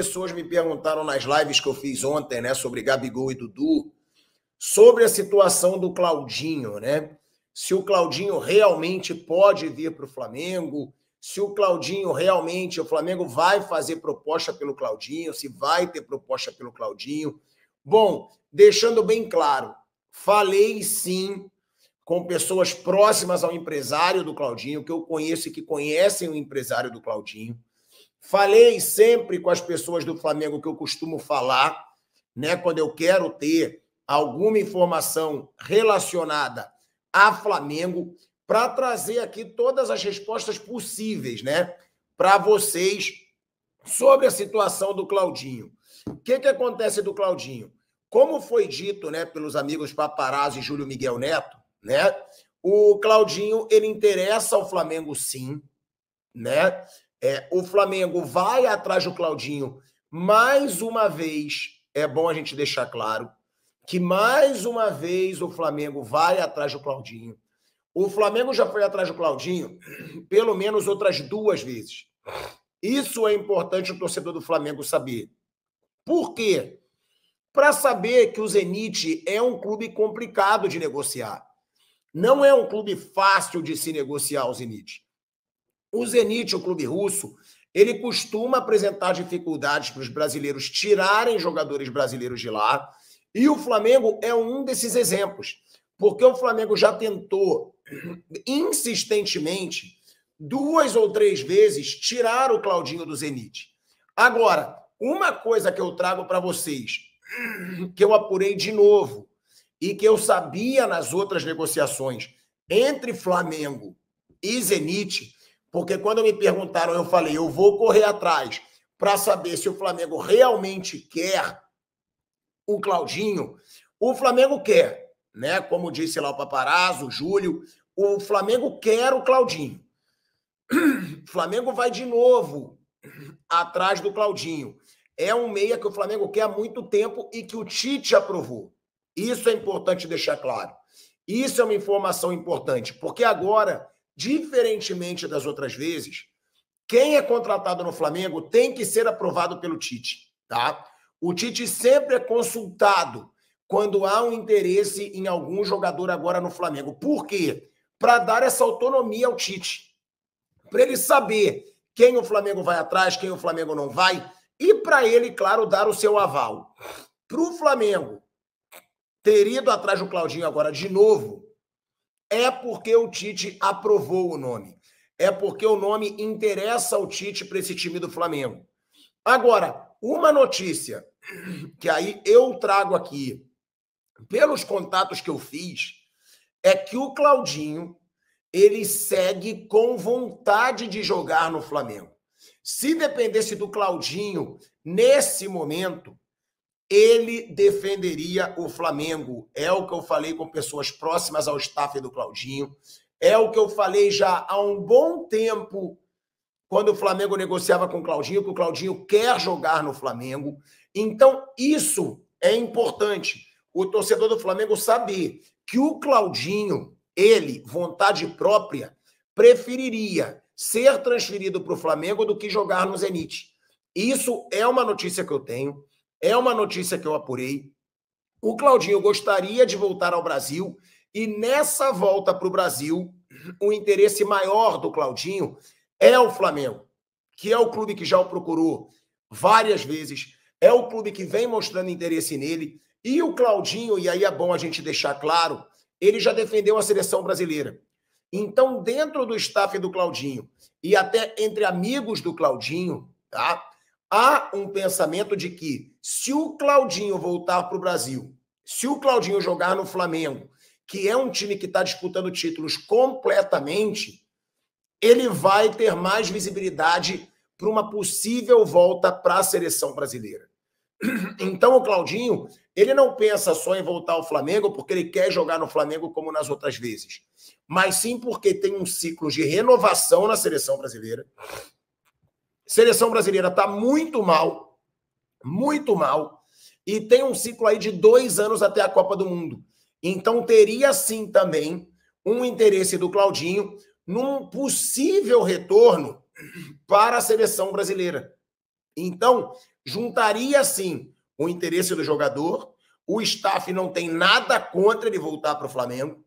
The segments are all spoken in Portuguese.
pessoas me perguntaram nas lives que eu fiz ontem, né, sobre Gabigol e Dudu, sobre a situação do Claudinho, né? Se o Claudinho realmente pode vir para o Flamengo, se o Claudinho realmente, o Flamengo vai fazer proposta pelo Claudinho, se vai ter proposta pelo Claudinho. Bom, deixando bem claro, falei sim com pessoas próximas ao empresário do Claudinho, que eu conheço e que conhecem o empresário do Claudinho. Falei sempre com as pessoas do Flamengo que eu costumo falar, né, quando eu quero ter alguma informação relacionada a Flamengo para trazer aqui todas as respostas possíveis, né, para vocês sobre a situação do Claudinho. O que, que acontece do Claudinho? Como foi dito, né, pelos amigos Paparazzo e Júlio Miguel Neto, né, o Claudinho ele interessa ao Flamengo sim, né? É, o Flamengo vai atrás do Claudinho mais uma vez. É bom a gente deixar claro que mais uma vez o Flamengo vai atrás do Claudinho. O Flamengo já foi atrás do Claudinho pelo menos outras duas vezes. Isso é importante o torcedor do Flamengo saber. Por quê? Para saber que o Zenit é um clube complicado de negociar. Não é um clube fácil de se negociar o Zenit. O Zenit, o clube russo, ele costuma apresentar dificuldades para os brasileiros tirarem jogadores brasileiros de lá. E o Flamengo é um desses exemplos. Porque o Flamengo já tentou insistentemente, duas ou três vezes, tirar o Claudinho do Zenit. Agora, uma coisa que eu trago para vocês, que eu apurei de novo, e que eu sabia nas outras negociações entre Flamengo e Zenit, porque quando me perguntaram, eu falei, eu vou correr atrás para saber se o Flamengo realmente quer o Claudinho. O Flamengo quer, né? Como disse lá o paparazzo, o Júlio, o Flamengo quer o Claudinho. O Flamengo vai de novo atrás do Claudinho. É um meia que o Flamengo quer há muito tempo e que o Tite aprovou. Isso é importante deixar claro. Isso é uma informação importante, porque agora, diferentemente das outras vezes, quem é contratado no Flamengo tem que ser aprovado pelo Tite, tá? O Tite sempre é consultado quando há um interesse em algum jogador agora no Flamengo. Por quê? para dar essa autonomia ao Tite. Para ele saber quem o Flamengo vai atrás, quem o Flamengo não vai, e para ele, claro, dar o seu aval. Para o Flamengo ter ido atrás do Claudinho agora de novo, é porque o Tite aprovou o nome. É porque o nome interessa ao Tite para esse time do Flamengo. Agora, uma notícia que aí eu trago aqui, pelos contatos que eu fiz, é que o Claudinho ele segue com vontade de jogar no Flamengo. Se dependesse do Claudinho nesse momento, ele defenderia o Flamengo. É o que eu falei com pessoas próximas ao staff do Claudinho. É o que eu falei já há um bom tempo, quando o Flamengo negociava com o Claudinho, que o Claudinho quer jogar no Flamengo. Então, isso é importante. O torcedor do Flamengo saber que o Claudinho, ele, vontade própria, preferiria ser transferido para o Flamengo do que jogar no Zenit. Isso é uma notícia que eu tenho, é uma notícia que eu apurei. O Claudinho gostaria de voltar ao Brasil e nessa volta para o Brasil, o interesse maior do Claudinho é o Flamengo, que é o clube que já o procurou várias vezes, é o clube que vem mostrando interesse nele e o Claudinho, e aí é bom a gente deixar claro, ele já defendeu a seleção brasileira. Então, dentro do staff do Claudinho e até entre amigos do Claudinho, tá? Há um pensamento de que se o Claudinho voltar para o Brasil, se o Claudinho jogar no Flamengo, que é um time que está disputando títulos completamente, ele vai ter mais visibilidade para uma possível volta para a seleção brasileira. Então, o Claudinho, ele não pensa só em voltar ao Flamengo porque ele quer jogar no Flamengo como nas outras vezes, mas sim porque tem um ciclo de renovação na seleção brasileira. Seleção brasileira está muito mal, muito mal, e tem um ciclo aí de dois anos até a Copa do Mundo. Então, teria sim também um interesse do Claudinho num possível retorno para a seleção brasileira. Então, juntaria sim o interesse do jogador. O staff não tem nada contra ele voltar para o Flamengo.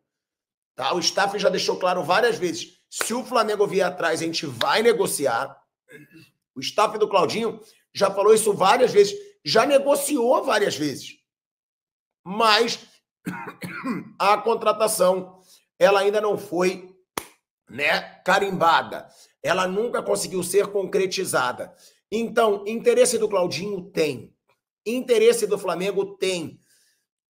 Tá? O staff já deixou claro várias vezes: se o Flamengo vier atrás, a gente vai negociar. O staff do Claudinho já falou isso várias vezes, já negociou várias vezes. Mas a contratação ela ainda não foi né, carimbada. Ela nunca conseguiu ser concretizada. Então, interesse do Claudinho tem. Interesse do Flamengo tem.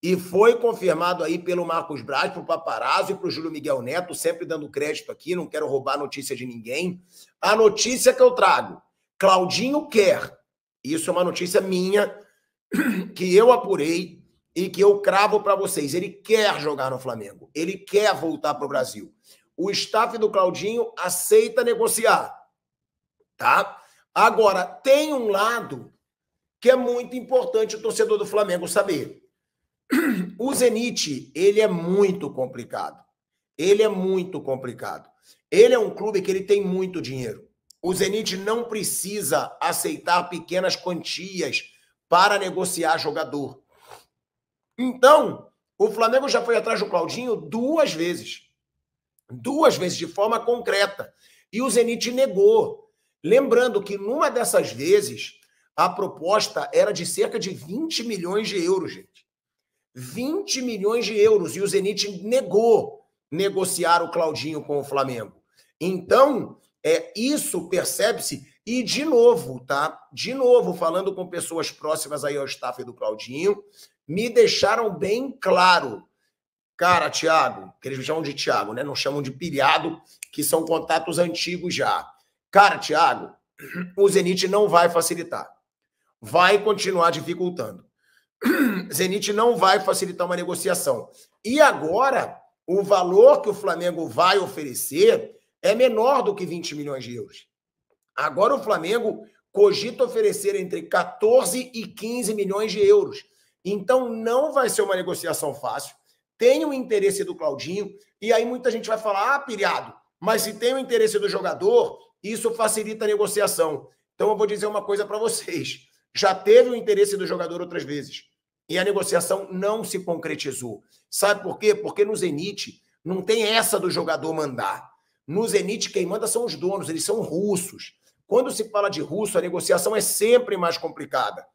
E foi confirmado aí pelo Marcos Braz, para o Paparazzo e para o Júlio Miguel Neto, sempre dando crédito aqui, não quero roubar a notícia de ninguém. A notícia que eu trago, Claudinho quer. Isso é uma notícia minha, que eu apurei e que eu cravo para vocês. Ele quer jogar no Flamengo. Ele quer voltar para o Brasil. O staff do Claudinho aceita negociar. Tá? Agora, tem um lado que é muito importante o torcedor do Flamengo saber. O Zenit, ele é muito complicado. Ele é muito complicado. Ele é um clube que ele tem muito dinheiro. O Zenit não precisa aceitar pequenas quantias para negociar jogador. Então, o Flamengo já foi atrás do Claudinho duas vezes. Duas vezes, de forma concreta. E o Zenit negou. Lembrando que numa dessas vezes, a proposta era de cerca de 20 milhões de euros, gente. 20 milhões de euros. E o Zenit negou negociar o Claudinho com o Flamengo. Então, é isso percebe-se. E, de novo, tá? De novo, falando com pessoas próximas aí ao staff do Claudinho, me deixaram bem claro. Cara, Tiago, que eles chamam de Tiago, né? Não chamam de pilhado, que são contatos antigos já. Cara, Tiago, o Zenit não vai facilitar. Vai continuar dificultando. Zenit não vai facilitar uma negociação. E agora, o valor que o Flamengo vai oferecer é menor do que 20 milhões de euros. Agora o Flamengo cogita oferecer entre 14 e 15 milhões de euros. Então não vai ser uma negociação fácil. Tem o interesse do Claudinho, e aí muita gente vai falar: ah, piriado, mas se tem o interesse do jogador, isso facilita a negociação. Então eu vou dizer uma coisa para vocês: já teve o interesse do jogador outras vezes. E a negociação não se concretizou. Sabe por quê? Porque no Zenit não tem essa do jogador mandar. No Zenit, quem manda são os donos, eles são russos. Quando se fala de russo, a negociação é sempre mais complicada.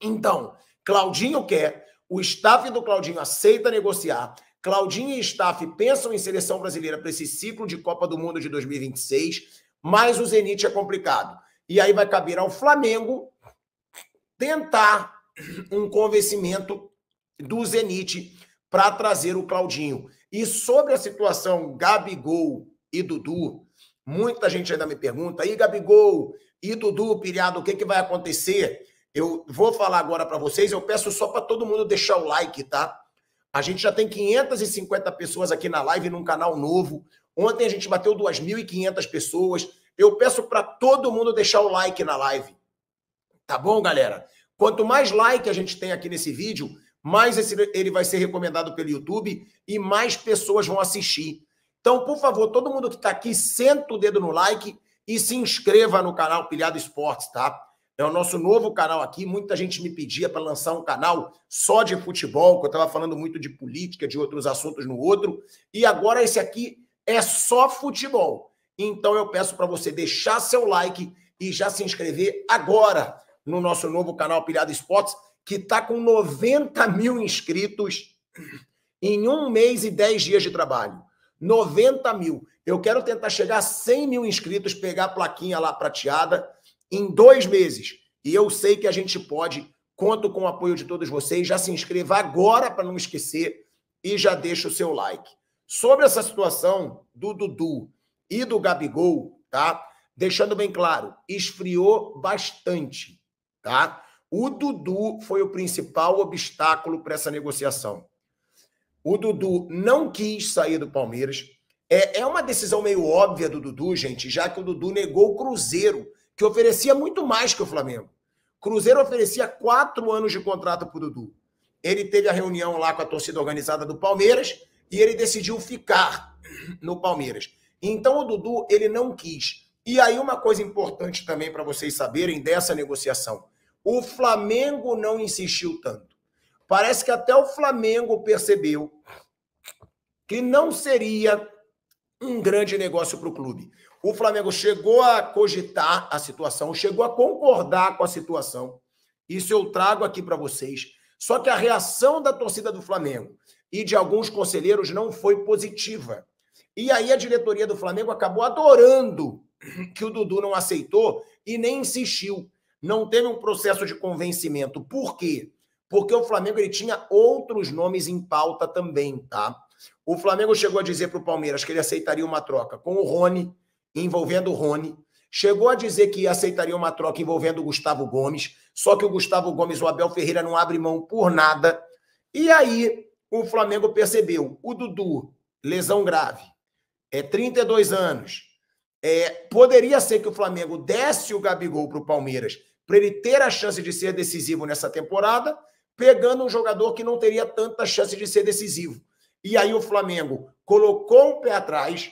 Então, Claudinho quer, o staff do Claudinho aceita negociar. Claudinho e staff pensam em seleção brasileira para esse ciclo de Copa do Mundo de 2026, mas o Zenit é complicado. E aí vai caber ao Flamengo tentar um convencimento do Zenit para trazer o Claudinho. E sobre a situação Gabigol e Dudu, muita gente ainda me pergunta: e Gabigol e Dudu, Piriado, o que, que vai acontecer? Eu vou falar agora para vocês, eu peço só para todo mundo deixar o like, tá? A gente já tem 550 pessoas aqui na live num canal novo. Ontem a gente bateu 2.500 pessoas. Eu peço para todo mundo deixar o like na live. Tá bom, galera? Quanto mais like a gente tem aqui nesse vídeo, mais esse, ele vai ser recomendado pelo YouTube e mais pessoas vão assistir. Então, por favor, todo mundo que está aqui, senta o dedo no like e se inscreva no canal Pilhado Esportes, tá? É o nosso novo canal aqui. Muita gente me pedia para lançar um canal só de futebol, que eu estava falando muito de política, de outros assuntos no outro. E agora esse aqui é só futebol. Então eu peço para você deixar seu like e já se inscrever agora no nosso novo canal Pilhado Esportes, que está com 90 mil inscritos em um mês e 10 dias de trabalho. 90 mil. Eu quero tentar chegar a 100 mil inscritos, pegar a plaquinha lá prateada em dois meses. E eu sei que a gente pode, conto com o apoio de todos vocês. Já se inscreva agora para não esquecer e já deixa o seu like. Sobre essa situação do Dudu e do Gabigol, tá? Deixando bem claro, esfriou bastante, tá? O Dudu foi o principal obstáculo para essa negociação. O Dudu não quis sair do Palmeiras. É, é uma decisão meio óbvia do Dudu, gente, já que o Dudu negou o Cruzeiro que oferecia muito mais que o Flamengo. Cruzeiro oferecia quatro anos de contrato para o Dudu. Ele teve a reunião lá com a torcida organizada do Palmeiras e ele decidiu ficar no Palmeiras. Então o Dudu ele não quis. E aí uma coisa importante também para vocês saberem dessa negociação: o Flamengo não insistiu tanto. Parece que até o Flamengo percebeu que não seria um grande negócio para o clube. O Flamengo chegou a cogitar a situação, chegou a concordar com a situação. Isso eu trago aqui para vocês. Só que a reação da torcida do Flamengo e de alguns conselheiros não foi positiva. E aí a diretoria do Flamengo acabou adorando que o Dudu não aceitou e nem insistiu. Não teve um processo de convencimento. Por quê? Porque o Flamengo ele tinha outros nomes em pauta também, tá? O Flamengo chegou a dizer para o Palmeiras que ele aceitaria uma troca com o Rony, envolvendo o Rony. Chegou a dizer que aceitaria uma troca envolvendo o Gustavo Gomes. Só que o Gustavo Gomes, o Abel Ferreira, não abre mão por nada. E aí o Flamengo percebeu: o Dudu, lesão grave, é 32 anos. É, poderia ser que o Flamengo desse o Gabigol para o Palmeiras para ele ter a chance de ser decisivo nessa temporada, pegando um jogador que não teria tanta chance de ser decisivo. E aí o Flamengo colocou um pé atrás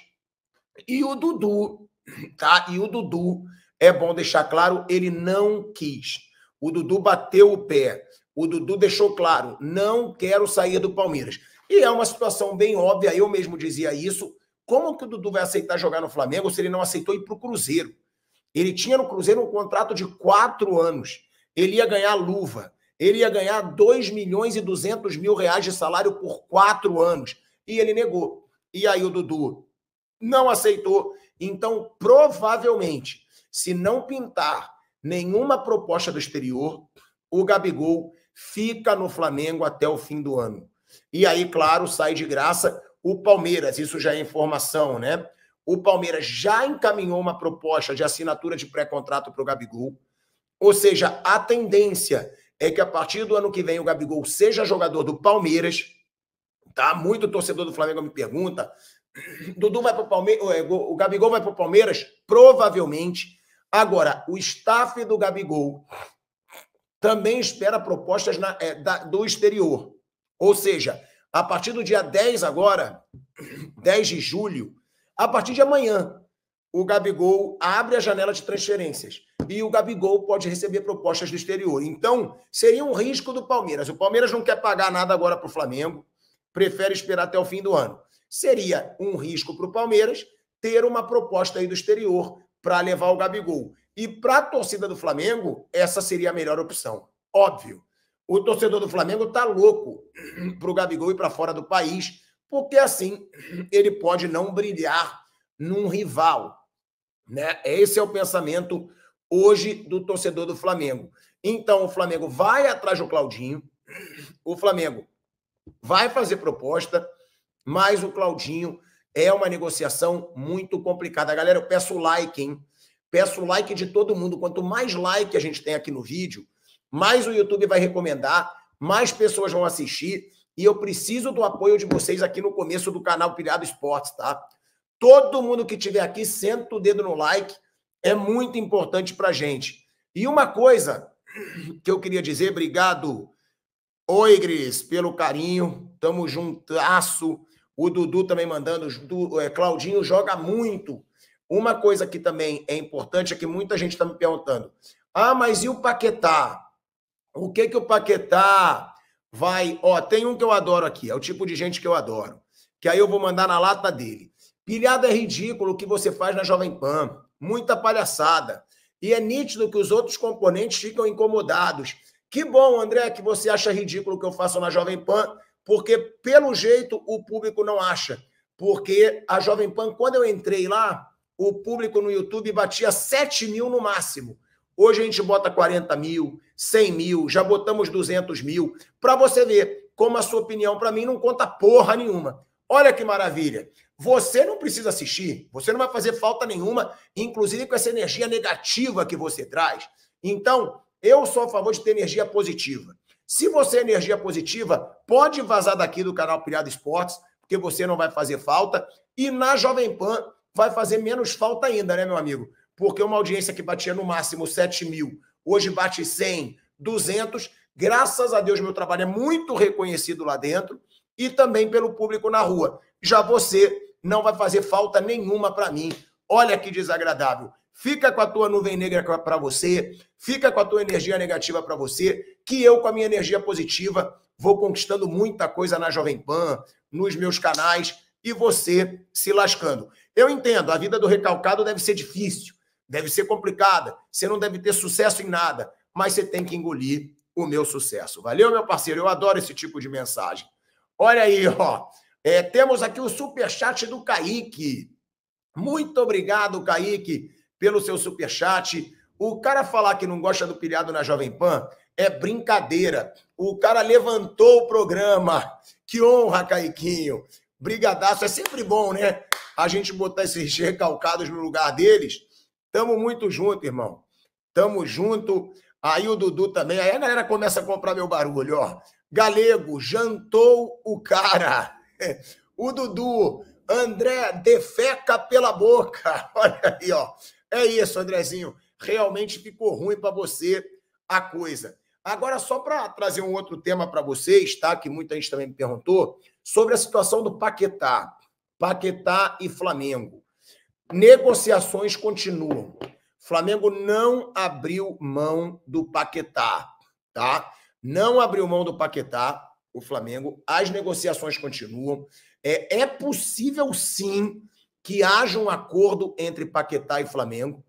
e o Dudu, tá? E o Dudu, é bom deixar claro, ele não quis. O Dudu bateu o pé. O Dudu deixou claro: não quero sair do Palmeiras. E é uma situação bem óbvia, eu mesmo dizia isso. Como que o Dudu vai aceitar jogar no Flamengo se ele não aceitou ir para o Cruzeiro? Ele tinha no Cruzeiro um contrato de quatro anos. Ele ia ganhar luva. Ele ia ganhar 2 milhões e 200 mil reais de salário por quatro anos. E ele negou. E aí o Dudu não aceitou. Então, provavelmente, se não pintar nenhuma proposta do exterior, o Gabigol fica no Flamengo até o fim do ano. E aí, claro, sai de graça o Palmeiras, isso já é informação, né? O Palmeiras já encaminhou uma proposta de assinatura de pré-contrato para o Gabigol. Ou seja, a tendência é que a partir do ano que vem o Gabigol seja jogador do Palmeiras. Tá? Muito torcedor do Flamengo me pergunta. Dudu vai para o Palmeiras, o Gabigol vai para o Palmeiras? Provavelmente. Agora, o staff do Gabigol também espera propostas na, é, da, do exterior. Ou seja, a partir do dia 10 agora, 10 de julho, a partir de amanhã, o Gabigol abre a janela de transferências e o Gabigol pode receber propostas do exterior. Então, seria um risco do Palmeiras. O Palmeiras não quer pagar nada agora para o Flamengo, prefere esperar até o fim do ano. Seria um risco para o Palmeiras ter uma proposta aí do exterior para levar o Gabigol. E para a torcida do Flamengo, essa seria a melhor opção. Óbvio. O torcedor do Flamengo está louco para o Gabigol ir para fora do país, porque assim ele pode não brilhar num rival. Né? Esse é o pensamento hoje do torcedor do Flamengo. Então o Flamengo vai atrás do Claudinho, o Flamengo vai fazer proposta, mas o Claudinho é uma negociação muito complicada. Galera, eu peço like, hein? Peço like de todo mundo. Quanto mais like a gente tem aqui no vídeo, mais o YouTube vai recomendar, mais pessoas vão assistir. E eu preciso do apoio de vocês aqui no começo do canal Pilhado Esportes, tá? Todo mundo que estiver aqui, senta o dedo no like. É muito importante pra gente. E uma coisa que eu queria dizer, obrigado, Oi, Gris, pelo carinho. Tamo juntasso. O Dudu também mandando. É, Claudinho joga muito. Uma coisa que também é importante é que muita gente está me perguntando: ah, mas e o Paquetá? O que que o Paquetá vai. Ó, tem um que eu adoro aqui, é o tipo de gente que eu adoro. Que aí eu vou mandar na lata dele. Pilhado é ridículo o que você faz na Jovem Pan. Muita palhaçada. E é nítido que os outros componentes ficam incomodados. Que bom, André, que você acha ridículo o que eu faço na Jovem Pan, porque pelo jeito o público não acha. Porque a Jovem Pan, quando eu entrei lá, o público no YouTube batia 7 mil no máximo. Hoje a gente bota 40 mil, 100 mil, já botamos 200 mil, para você ver como a sua opinião para mim não conta porra nenhuma. Olha que maravilha. Você não precisa assistir, você não vai fazer falta nenhuma, inclusive com essa energia negativa que você traz. Então, eu sou a favor de ter energia positiva. Se você é energia positiva, pode vazar daqui do canal Pilhado Esportes, porque você não vai fazer falta. E na Jovem Pan, vai fazer menos falta ainda, né, meu amigo? Porque uma audiência que batia no máximo 7 mil, hoje bate 100, 200. Graças a Deus, meu trabalho é muito reconhecido lá dentro e também pelo público na rua. Já você não vai fazer falta nenhuma para mim. Olha que desagradável. fica com a tua nuvem negra para você, fica com a tua energia negativa para você, que eu, com a minha energia positiva, vou conquistando muita coisa na Jovem Pan, nos meus canais, e você se lascando. Eu entendo, a vida do recalcado deve ser difícil, deve ser complicada, você não deve ter sucesso em nada, mas você tem que engolir o meu sucesso. Valeu, meu parceiro? Eu adoro esse tipo de mensagem. Olha aí, ó. É, temos aqui o superchat do Kaique. Muito obrigado, Kaique pelo seu superchat. O cara falar que não gosta do pilhado na Jovem Pan é brincadeira. O cara levantou o programa. Que honra, Caiquinho. Brigadaço. É sempre bom, né? A gente botar esses recalcados no lugar deles. Tamo muito junto, irmão. Tamo junto. Aí o Dudu também. Aí a galera começa a comprar meu barulho, ó. Galego, jantou o cara. O Dudu, André, defeca pela boca. Olha aí, ó. É isso, Andrezinho. Realmente ficou ruim para você a coisa. Agora, só para trazer um outro tema para vocês, tá? Que muita gente também me perguntou, sobre a situação do Paquetá. Paquetá e Flamengo. Negociações continuam. Flamengo não abriu mão do Paquetá, tá? Não abriu mão do Paquetá, o Flamengo. As negociações continuam. É, é possível, sim, que haja um acordo entre Paquetá e Flamengo,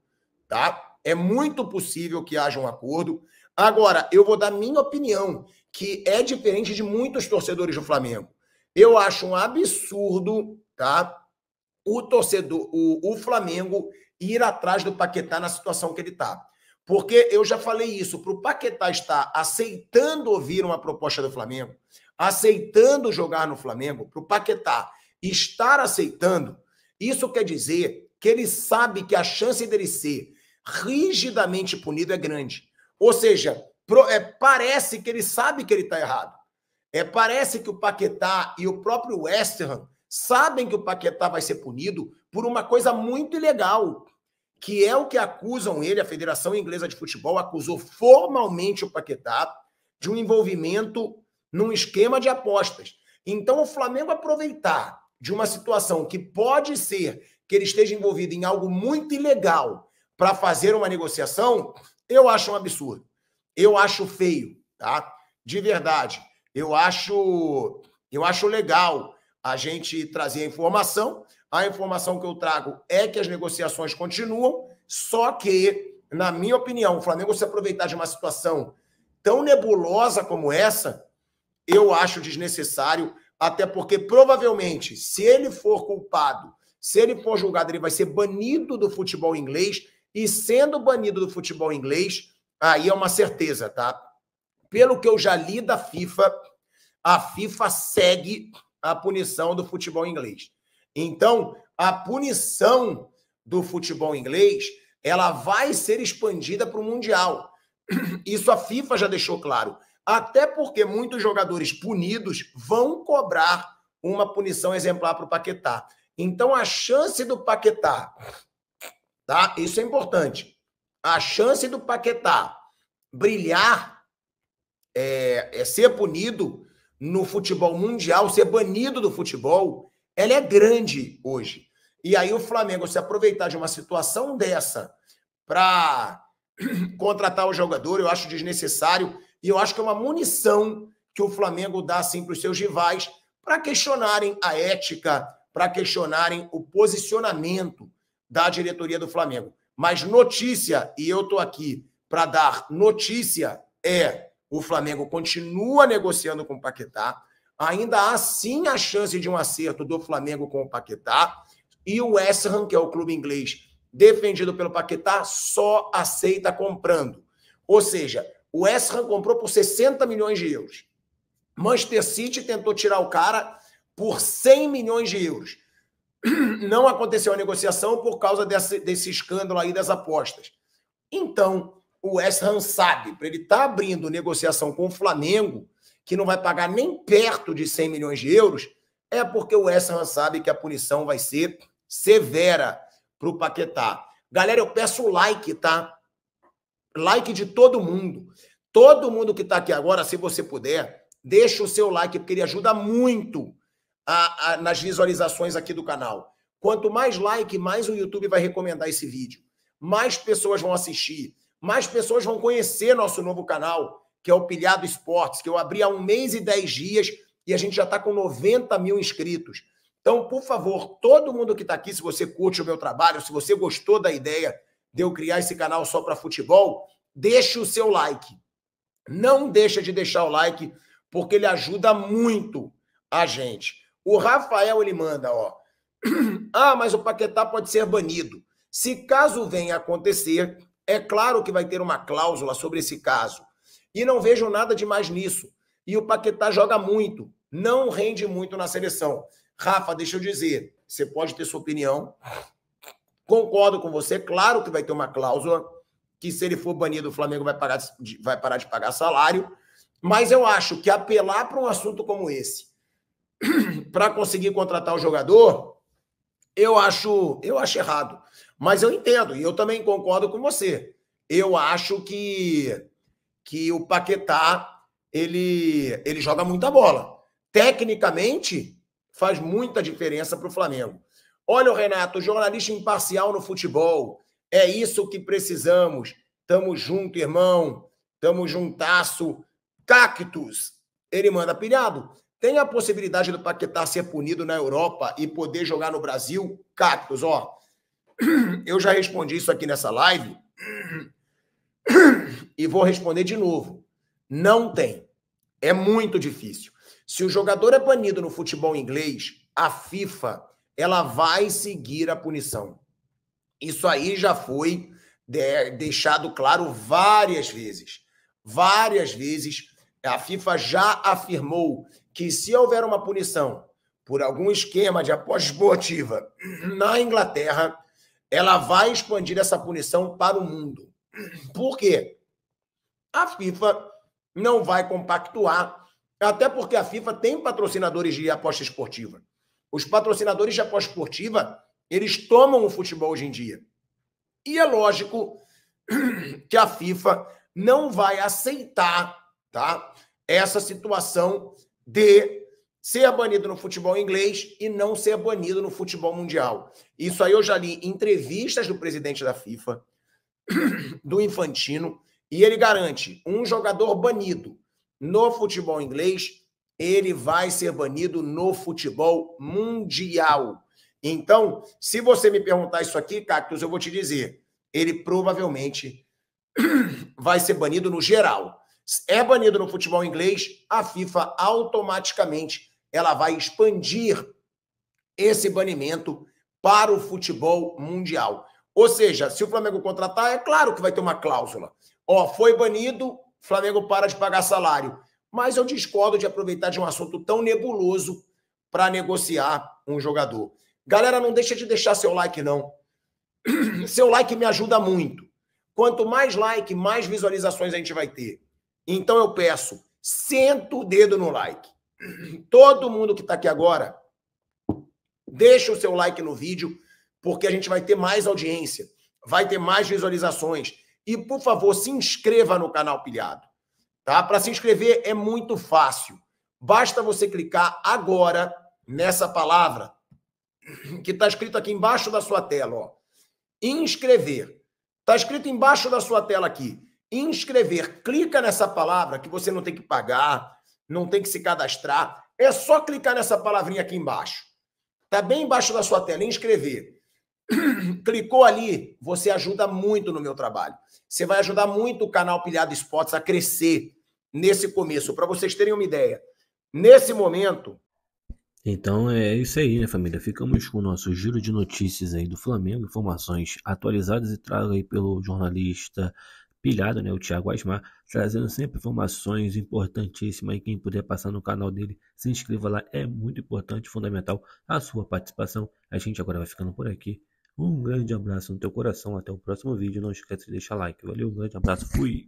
tá? É muito possível que haja um acordo. Agora, eu vou dar minha opinião, que é diferente de muitos torcedores do Flamengo. Eu acho um absurdo, tá? O torcedor, o, o Flamengo ir atrás do Paquetá na situação que ele está. Porque eu já falei isso, para o Paquetá estar aceitando ouvir uma proposta do Flamengo, aceitando jogar no Flamengo, para o Paquetá estar aceitando, isso quer dizer que ele sabe que a chance dele ser rigidamente punido é grande. Ou seja, é, parece que ele sabe que ele está errado. É, parece que o Paquetá e o próprio West Ham sabem que o Paquetá vai ser punido por uma coisa muito ilegal, que é o que acusam ele, a Federação Inglesa de Futebol acusou formalmente o Paquetá de um envolvimento num esquema de apostas. Então, o Flamengo aproveitar de uma situação que pode ser que ele esteja envolvido em algo muito ilegal para fazer uma negociação, eu acho um absurdo. Eu acho feio, tá? De verdade. Eu acho eu acho legal a gente trazer a informação. A informação que eu trago é que as negociações continuam, só que, na minha opinião, o Flamengo se aproveitar de uma situação tão nebulosa como essa, eu acho desnecessário até porque provavelmente, se ele for culpado, se ele for julgado, ele vai ser banido do futebol inglês. E sendo banido do futebol inglês, aí é uma certeza, tá? Pelo que eu já li da FIFA, a FIFA segue a punição do futebol inglês. Então, a punição do futebol inglês, ela vai ser expandida para o Mundial. Isso a FIFA já deixou claro. Até porque muitos jogadores punidos vão cobrar uma punição exemplar para o Paquetá. Então, a chance do Paquetá, tá? Isso é importante. A chance do Paquetá brilhar, é, é ser punido no futebol mundial, ser banido do futebol, ela é grande hoje. E aí o Flamengo se aproveitar de uma situação dessa para contratar o jogador, eu acho desnecessário. E eu acho que é uma munição que o Flamengo dá assim para os seus rivais para questionarem a ética, para questionarem o posicionamento da diretoria do Flamengo. Mas notícia, e eu estou aqui para dar notícia, é o Flamengo continua negociando com o Paquetá. Ainda há sim a chance de um acerto do Flamengo com o Paquetá. E o West Ham, que é o clube inglês defendido pelo Paquetá, só aceita comprando. Ou seja, o West Ham comprou por 60 milhões de euros. Manchester City tentou tirar o cara por 100 milhões de euros. Não aconteceu a negociação por causa desse, desse escândalo aí das apostas. Então, o West Ham sabe, para ele estar tá abrindo negociação com o Flamengo, que não vai pagar nem perto de 100 milhões de euros, é porque o West Ham sabe que a punição vai ser severa para o Paquetá. Galera, eu peço like, tá? Like de todo mundo. Todo mundo que está aqui agora, se você puder, deixa o seu like, porque ele ajuda muito a, a, nas visualizações aqui do canal. Quanto mais like, mais o YouTube vai recomendar esse vídeo. mais pessoas vão assistir, mais pessoas vão conhecer nosso novo canal, que é o Pilhado Esportes, que eu abri há um mês e dez dias e a gente já está com 90 mil inscritos. Então, por favor, todo mundo que está aqui, se você curte o meu trabalho, se você gostou da ideia de eu criar esse canal só para futebol, deixe o seu like. Não deixa de deixar o like, porque ele ajuda muito a gente. O Rafael, ele manda, ó. Ah, mas o Paquetá pode ser banido. Se caso venha acontecer, é claro que vai ter uma cláusula sobre esse caso. E não vejo nada de mais nisso. E o Paquetá joga muito, não rende muito na seleção. Rafa, deixa eu dizer, você pode ter sua opinião. Concordo com você, claro que vai ter uma cláusula que se ele for banido, o Flamengo vai, pagar, vai parar de pagar salário. Mas eu acho que apelar para um assunto como esse, para conseguir contratar o jogador, eu acho, eu acho errado. Mas eu entendo, e eu também concordo com você. Eu acho que, que o Paquetá ele, ele joga muita bola. Tecnicamente, faz muita diferença para o Flamengo. Olha o Renato, jornalista imparcial no futebol. É isso que precisamos. Tamo junto, irmão. Tamo juntasso. Cactus. Ele manda pilhado. Tem a possibilidade do Paquetá ser punido na Europa e poder jogar no Brasil? Cactus, ó. Eu já respondi isso aqui nessa live e vou responder de novo. Não tem. É muito difícil. Se o jogador é banido no futebol inglês, a FIFA ela vai seguir a punição. Isso aí já foi deixado claro várias vezes. Várias vezes a FIFA já afirmou que se houver uma punição por algum esquema de aposta esportiva na Inglaterra, ela vai expandir essa punição para o mundo. Por quê? A FIFA não vai compactuar, até porque a FIFA tem patrocinadores de aposta esportiva. Os patrocinadores de aposta esportiva, eles tomam o futebol hoje em dia. E é lógico que a FIFA não vai aceitar, tá? Essa situação de ser banido no futebol inglês e não ser banido no futebol mundial. Isso aí eu já li entrevistas do presidente da FIFA, do Infantino, e ele garante um jogador banido no futebol inglês, ele vai ser banido no futebol mundial. Então, se você me perguntar isso aqui, Cactus, eu vou te dizer, ele provavelmente vai ser banido no geral é banido no futebol inglês, a FIFA automaticamente ela vai expandir esse banimento para o futebol mundial. Ou seja, se o Flamengo contratar, é claro que vai ter uma cláusula. Ó, foi banido, Flamengo para de pagar salário. Mas eu discordo de aproveitar de um assunto tão nebuloso para negociar um jogador. Galera, não deixa de deixar seu like, não. Seu like me ajuda muito. Quanto mais like, mais visualizações a gente vai ter. Então eu peço, senta o dedo no like. Todo mundo que está aqui agora, deixa o seu like no vídeo, porque a gente vai ter mais audiência, vai ter mais visualizações. E, por favor, se inscreva no canal Pilhado. Tá? Para se inscrever é muito fácil. Basta você clicar agora nessa palavra que está escrito aqui embaixo da sua tela. Ó. Inscrever. Está escrito embaixo da sua tela aqui inscrever. Clica nessa palavra que você não tem que pagar, não tem que se cadastrar. É só clicar nessa palavrinha aqui embaixo. Tá bem embaixo da sua tela, inscrever. Clicou ali, você ajuda muito no meu trabalho. Você vai ajudar muito o canal Pilhado Esportes a crescer nesse começo. Para vocês terem uma ideia, nesse momento. Então é isso aí, né, família? Ficamos com o nosso giro de notícias aí do Flamengo, informações atualizadas e trago aí pelo jornalista pilhado, né, o Thiago Asmar, trazendo sempre informações importantíssimas e quem puder passar no canal dele, se inscreva lá, é muito importante, fundamental a sua participação. A gente agora vai ficando por aqui. Um grande abraço no teu coração, até o próximo vídeo, não esquece de deixar like. Valeu, um grande abraço, fui!